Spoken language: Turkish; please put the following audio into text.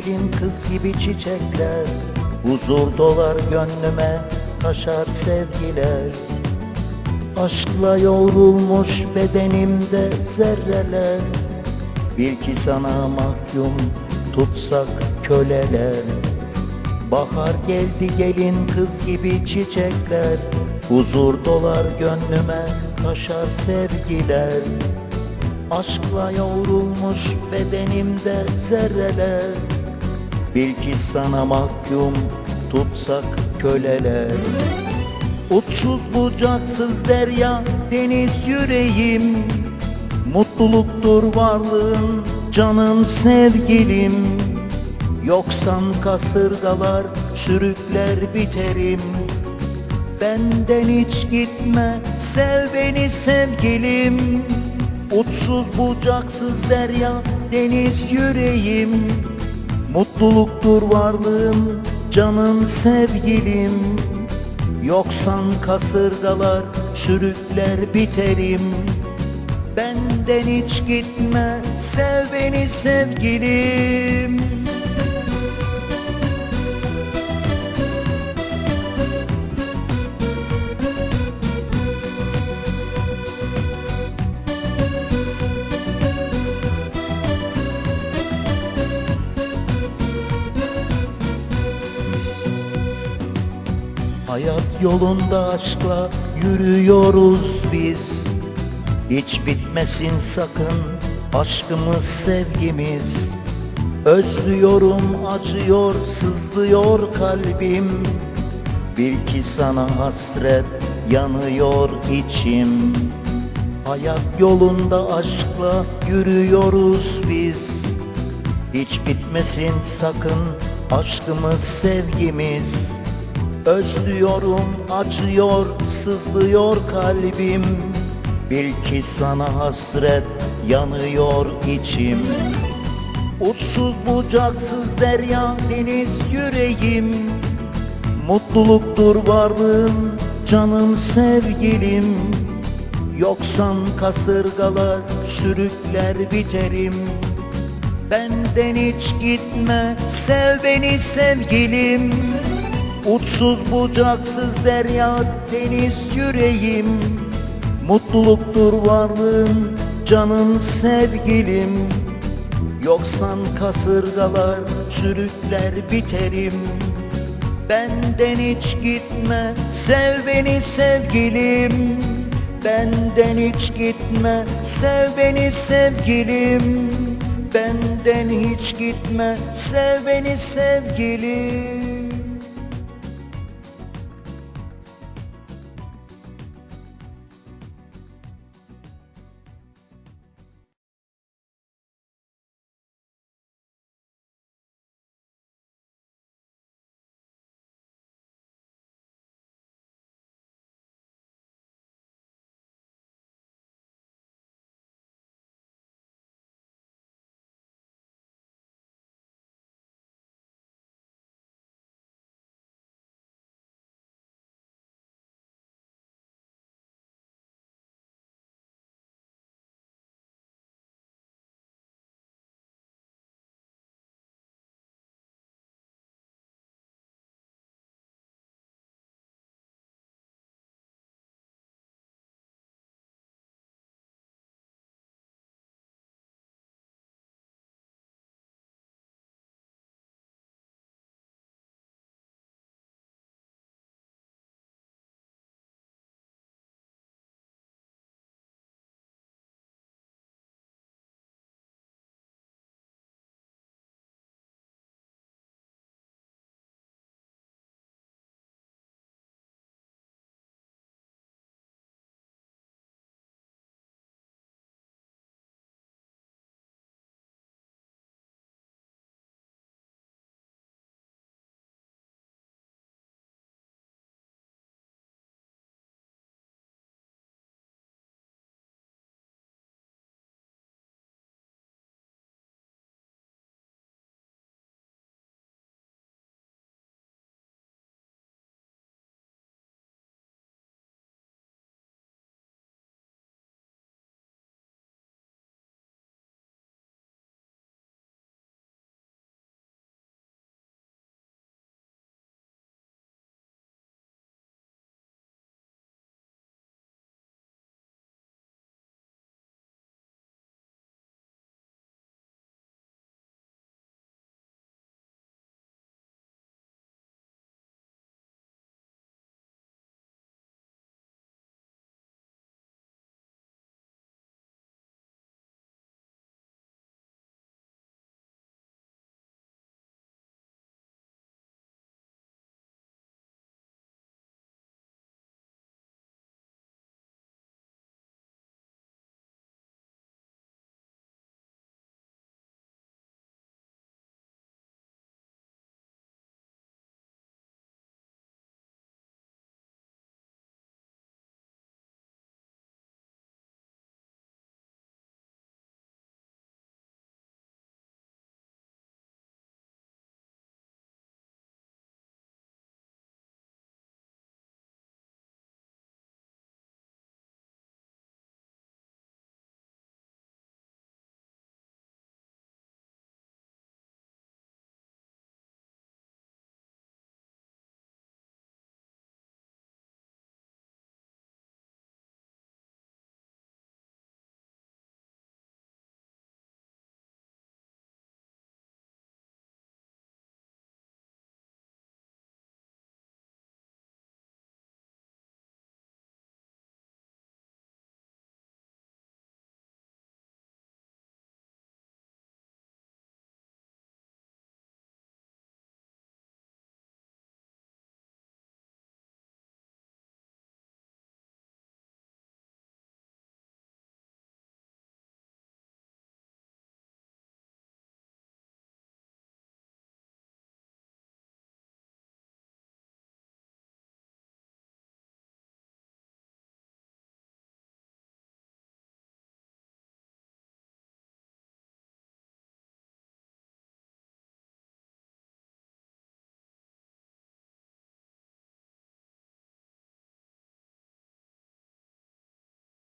gelin kız gibi çiçekler Huzur dolar gönlüme taşar sevgiler. Aşkla yoğrulmuş bedenimde zerreler Bil ki sana mahkum tutsak köleler. Bahar geldi gelin kız gibi çiçekler Huzur dolar gönlüme taşar sevgiler. Aşkla yoğrulmuş bedenimde zerreler Bil ki sana mahkum tutsak köleler. Uçsuz bucaksız derya deniz yüreğim. Mutluluktur varlığın canım sevgilim. Yoksan kasırgalar sürükler biterim. Benden hiç gitme sev beni sevgilim. Uçsuz bucaksız derya deniz yüreğim Mutluluktur varlığım canım sevgilim. Yoksan kasırgalar sürükler biterim. Benden hiç gitme sev beni sevgilim Hayat yolunda aşkla yürüyoruz biz. Hiç bitmesin sakın aşkımız sevgimiz. Özlüyorum acıyor sızlıyor kalbim. Bil ki sana hasret yanıyor içim. Hayat yolunda aşkla yürüyoruz biz. Hiç bitmesin sakın aşkımız sevgimiz Özlüyorum, acıyor, sızlıyor kalbim. Bil ki sana hasret yanıyor içim. Uçsuz bucaksız derya deniz yüreğim. Mutluluktur varlığım canım sevgilim. Yoksan kasırgalar sürükler biterim. Benden hiç gitme sev beni sevgilim Uçsuz bucaksız derya deniz yüreğim. Mutluluktur varlığım canım sevgilim. Yoksan kasırgalar sürükler biterim. Benden hiç gitme sev beni sevgilim. Benden hiç gitme sev beni sevgilim. Benden hiç gitme sev beni sevgilim